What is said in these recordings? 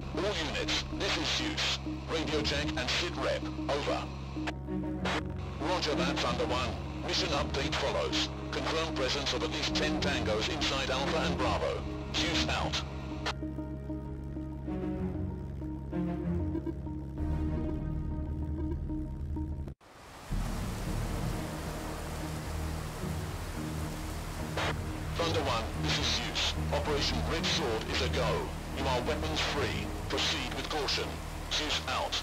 All units, this is Zeus. Radio check and sit rep. Over. Roger that, Thunder 1. Mission update follows. Confirm presence of at least 10 tangos inside Alpha and Bravo. Zeus out. Thunder 1, this is Zeus. Operation Red Sword is a go. You are weapons free. Proceed with caution. Zeus out.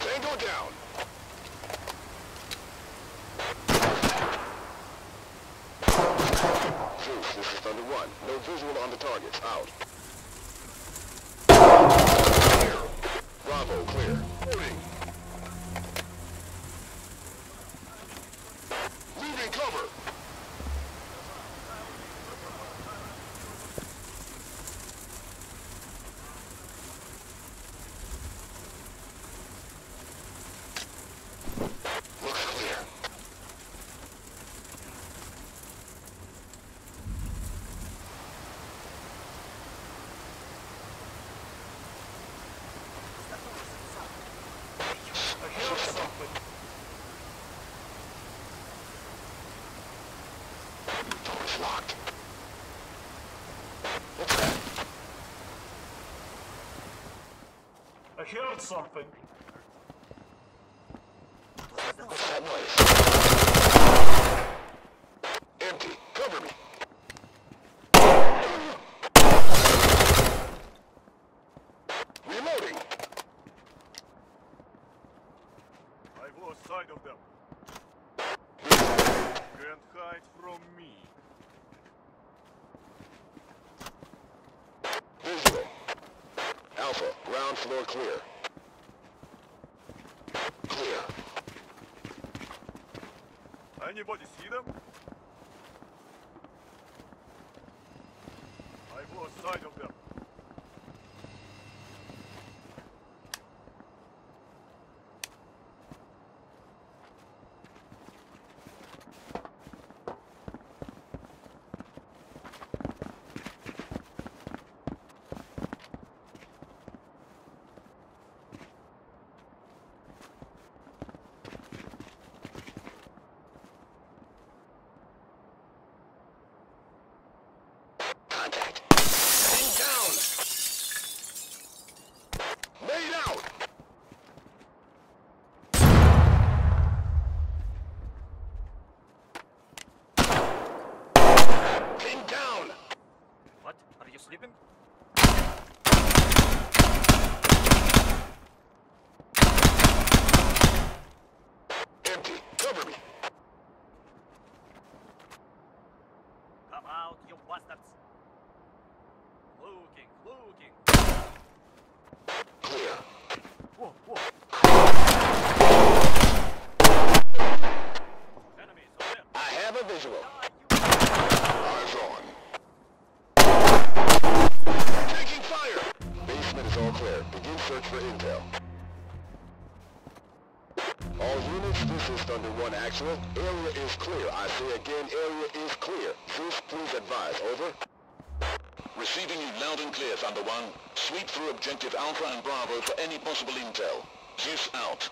Tango down. Zeus, this is Thunder 1. No visual on the targets. Out. Clear. Bravo, clear. Moving. Moving cover. Looks clear. Door's locked. What's that? I heard something. What's that noise? Empty. Cover me. Ground floor clear. Clear. Anybody see them? I've lost sight of them. Contact. Heading down. Made out. Pin down. What? Are you sleeping? Empty. Cover me. Come out, you bastards! Looking, looking. Clear. Whoa, whoa. Enemies over there. I have a visual. On. Taking fire. Basement is all clear. Begin search for intel. All units, this is Thunder 1 actual. Area is clear. I say again, area is clear. Zeus, please advise. Over. Receiving you loud and clear, Thunder 1. Sweep through objective Alpha and Bravo for any possible intel. Zeus out.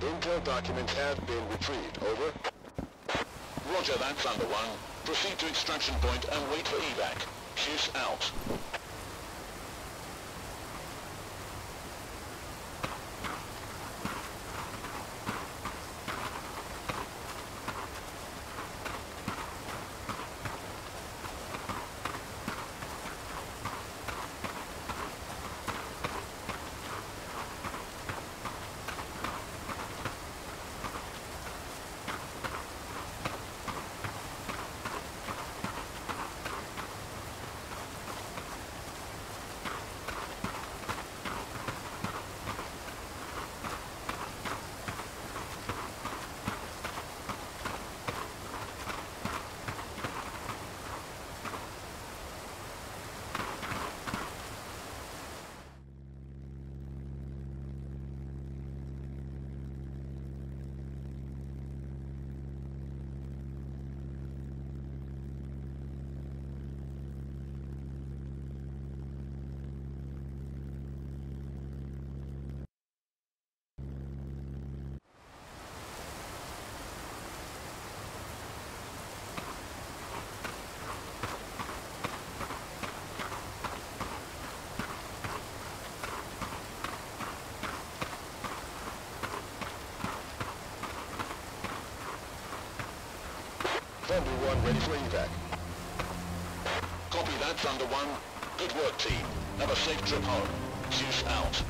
Intel documents have been retrieved. Over. Roger that, Thunder 1. Proceed to extraction point and wait for evac. Zeus out. 1 ready for evac. Copy that, Thunder 1. Good work, team. Have a safe trip home. Zeus out.